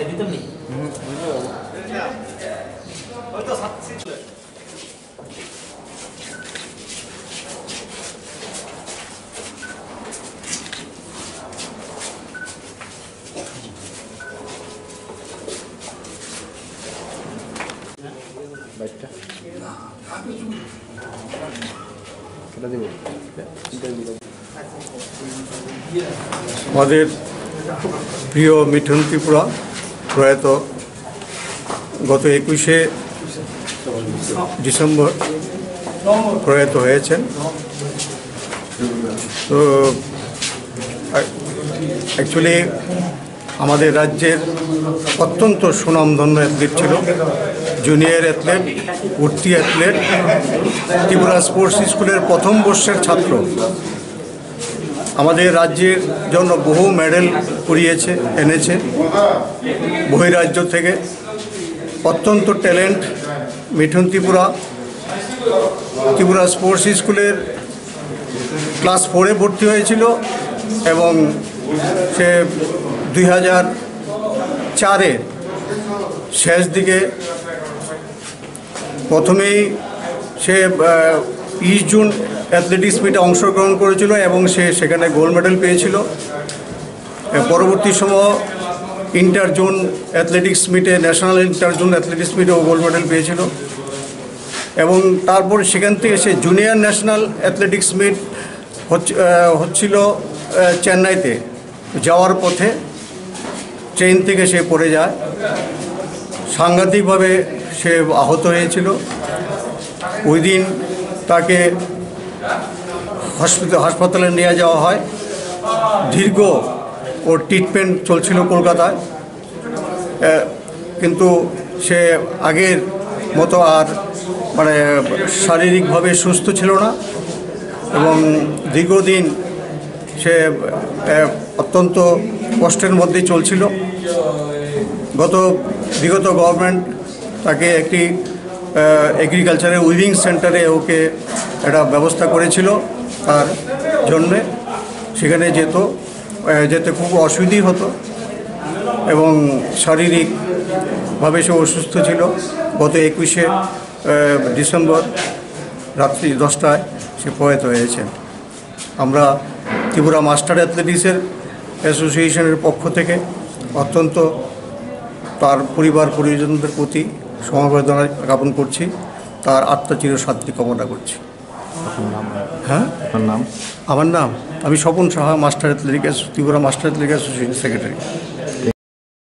আছে ভিতর নেই আমাদের প্রিয় মিঠুন ত্রিপুরা প্রয়াত গত একুশে ডিসেম্বর প্রয়াত হয়েছেন। তো অ্যাকচুয়ালি আমাদের রাজ্যের অত্যন্ত সুনামধন্য অ্যাথলিট ছিল। জুনিয়র অ্যাথলেট উঠতি অ্যাথলেট ত্রিপুরা স্পোর্টস স্কুলের প্রথম বর্ষের ছাত্র। আমাদের রাজ্যের জন্য বহু মেডেল কুড়িয়েছে, এনেছে। বহিরাজ্য থেকে অত্যন্ত ট্যালেন্ট মিঠুন ত্রিপুরা। ত্রিপুরা স্পোর্টস স্কুলের ক্লাস ফোরে ভর্তি হয়েছিল এবং সে দুই হাজার চারে শেষ দিকে প্রথমেই সে ইস্ট জুন অ্যাথলেটিক্স মিটে অংশগ্রহণ করেছিল এবং সে সেখানে গোল্ড মেডেল পেয়েছিল। পরবর্তী সময় ইন্টার জোন অ্যাথলেটিক্স মিটে ন্যাশনাল ইন্টার জোন অ্যাথলেটিক্স ও গোল্ড মেডেল পেয়েছিল। এবং তারপর সেখান থেকে সে জুনিয়র ন্যাশনাল অ্যাথলেটিক্স মিট হচ্ছিল চেন্নাইতে। যাওয়ার পথে ট্রেন থেকে সে পড়ে যায়। সাংঘাতিকভাবে সে আহত হয়েছিল। ওই দিন তাকে হাসপাতালে নিয়ে যাওয়া হয়। দীর্ঘ ওর ট্রিটমেন্ট চলছিল কলকাতায়। কিন্তু সে আগের মতো আর মানে শারীরিকভাবে সুস্থ ছিল না এবং দীর্ঘদিন সে অত্যন্ত কষ্টের মধ্যেই চলছিল। গত, বিগত গভর্নমেন্ট তাকে একটি এগ্রিকালচারের উইভিং সেন্টারে ওকে একটা ব্যবস্থা করেছিল তার জন্যে। সেখানে যেত। যেতে খুব অসুবিধেই হতো এবং শারীরিকভাবে সে অসুস্থ ছিল। গত একুশে ডিসেম্বর রাত্রি দশটায় সে প্রয়াত হয়েছেন। আমরা ত্রিপুরা মাস্টার অ্যাথলেটিক্সের অ্যাসোসিয়েশনের পক্ষ থেকে অত্যন্ত তার পরিবার পরিজনদের প্রতি সমবেদনা জ্ঞাপন করছি। তার আত্মচির শান্তি কামনা করছি। হ্যাঁ? আপনার নাম? আমার নাম? আমি Swapan Saha master athletic Tripura master athletic association secretary.